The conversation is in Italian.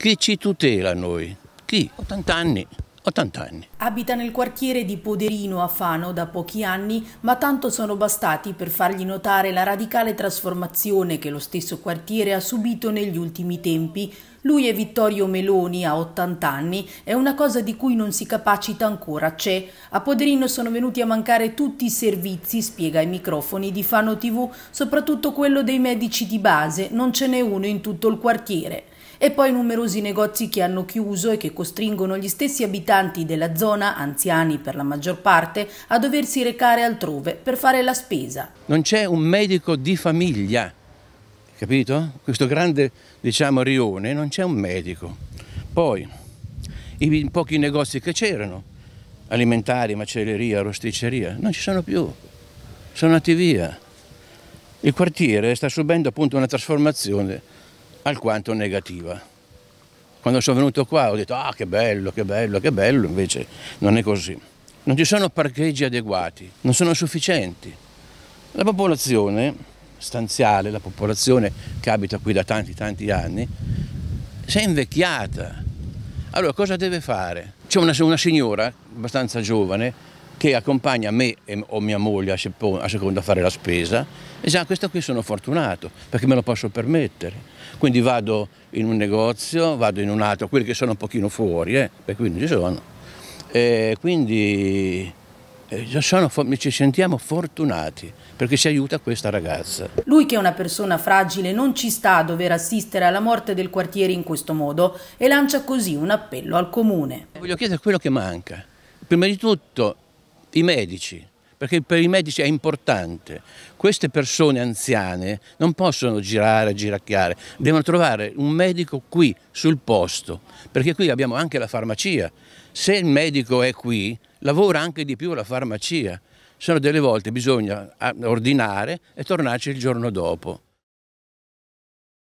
Chi ci tutela noi? Chi? 80 anni. 80 anni. Abita nel quartiere di Poderino a Fano da pochi anni, ma tanto sono bastati per fargli notare la radicale trasformazione che lo stesso quartiere ha subito negli ultimi tempi. Lui è Vittorio Meloni, ha 80 anni, è una cosa di cui non si capacita ancora c'è. A Poderino sono venuti a mancare tutti i servizi, spiega ai microfoni di Fano TV, soprattutto quello dei medici di base, non ce n'è uno in tutto il quartiere e poi numerosi negozi che hanno chiuso e che costringono gli stessi abitanti della zona, anziani per la maggior parte, a doversi recare altrove per fare la spesa. Non c'è un medico di famiglia, capito? Questo grande, diciamo, rione, non c'è un medico. Poi, i pochi negozi che c'erano, alimentari, macelleria, rosticceria, non ci sono più, sono andati via. Il quartiere sta subendo appunto una trasformazione alquanto negativa. Quando sono venuto qua ho detto ah che bello, che bello, che bello, invece non è così. Non ci sono parcheggi adeguati, non sono sufficienti. La popolazione stanziale, la popolazione che abita qui da tanti tanti anni, si è invecchiata. Allora cosa deve fare? C'è una, una signora abbastanza giovane che accompagna me o mia moglie a seconda a fare la spesa e già questo qui sono fortunato perché me lo posso permettere. Quindi vado in un negozio, vado in un altro, quelli che sono un pochino fuori, eh, perché qui non ci sono. E quindi eh, sono, ci sentiamo fortunati perché si aiuta questa ragazza. Lui che è una persona fragile non ci sta a dover assistere alla morte del quartiere in questo modo e lancia così un appello al comune. Voglio chiedere quello che manca. Prima di tutto i medici, perché per i medici è importante. Queste persone anziane non possono girare, giracchiare, devono trovare un medico qui, sul posto, perché qui abbiamo anche la farmacia. Se il medico è qui, lavora anche di più la farmacia. Sono delle volte bisogna ordinare e tornarci il giorno dopo.